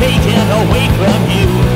taken away from you.